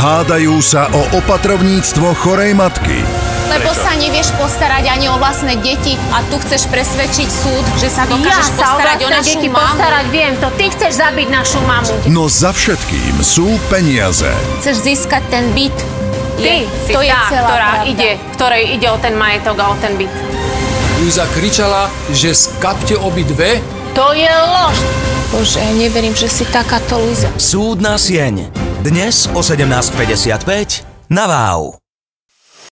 Hádajú sa o opatrovníctvo chorej matky. Lebo sa nevieš postarať ani o vlastné deti a tu chceš presvedčiť súd, že sa Ja dokážeš sa o postarať o našu deti mamu. postarať viem, to ty chceš zabiť našu mamu. No za všetkým sú peniaze. Chceš získať ten byt. Ty Je, si to je tá, celá ktorá pravda. ide, ktorej ide o ten majetok a o ten byt. Luisa kričala, že skapte obidve To je lož. Bože, ja neverím, že si takáto Luisa. Súdna sieň. Dnes o 17.55 na Váu.